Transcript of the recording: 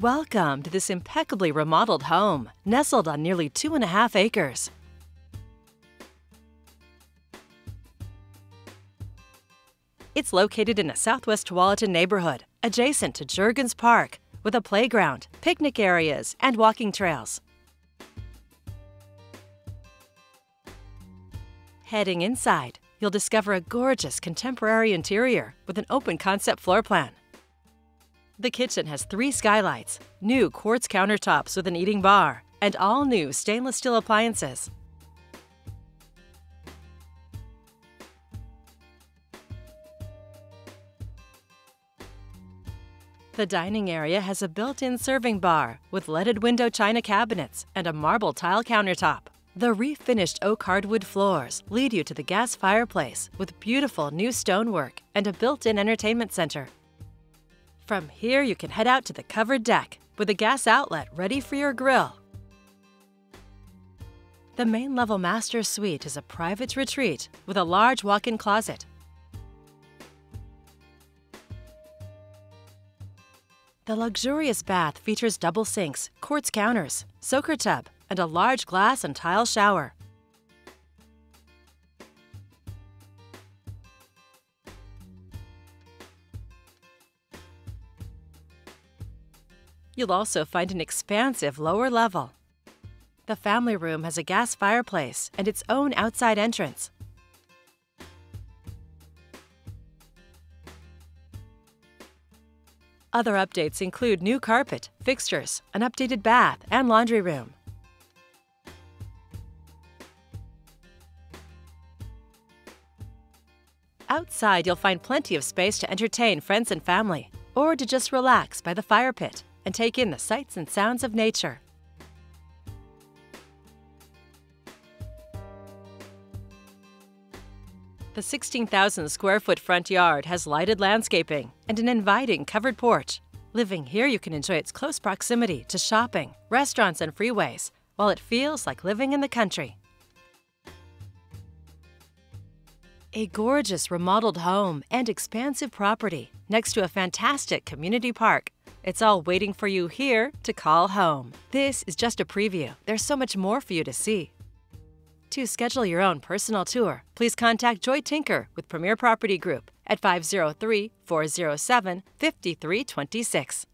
Welcome to this impeccably remodeled home, nestled on nearly two and a half acres. It's located in a southwest Tualatin neighborhood, adjacent to Jurgens Park, with a playground, picnic areas, and walking trails. Heading inside, you'll discover a gorgeous contemporary interior with an open concept floor plan. The kitchen has three skylights, new quartz countertops with an eating bar, and all new stainless steel appliances. The dining area has a built-in serving bar with leaded window china cabinets and a marble tile countertop. The refinished oak hardwood floors lead you to the gas fireplace with beautiful new stonework and a built-in entertainment center. From here, you can head out to the covered deck with a gas outlet ready for your grill. The main level master suite is a private retreat with a large walk-in closet. The luxurious bath features double sinks, quartz counters, soaker tub, and a large glass and tile shower. You'll also find an expansive lower level. The family room has a gas fireplace and its own outside entrance. Other updates include new carpet, fixtures, an updated bath, and laundry room. Outside, you'll find plenty of space to entertain friends and family, or to just relax by the fire pit and take in the sights and sounds of nature. The 16,000 square foot front yard has lighted landscaping and an inviting covered porch. Living here, you can enjoy its close proximity to shopping, restaurants, and freeways, while it feels like living in the country. A gorgeous remodeled home and expansive property next to a fantastic community park. It's all waiting for you here to call home. This is just a preview. There's so much more for you to see. To schedule your own personal tour, please contact Joy Tinker with Premiere Property Group at 503 407 5326.